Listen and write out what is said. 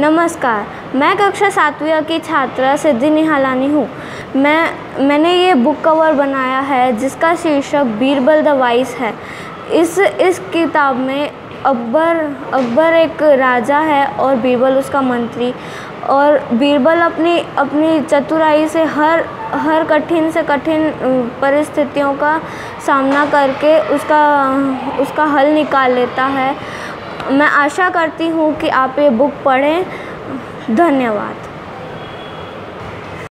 नमस्कार, मैं कक्षा सातवीं की छात्रा सिद्धि निहालानी हूँ। मैं, मैंने ये बुक कवर बनाया है, जिसका शीर्षक बीरबल द वाइस है। इस इस किताब में अकबर अकबर एक राजा है और बीरबल उसका मंत्री। और बीरबल अपनी अपनी चतुराई से हर हर कठिन से कठिन परिस्थितियों का सामना करके उसका उसका हल निकाल लेता है। मैं आशा करती हूँ कि आप ये बुक पढ़ें। धन्यवाद।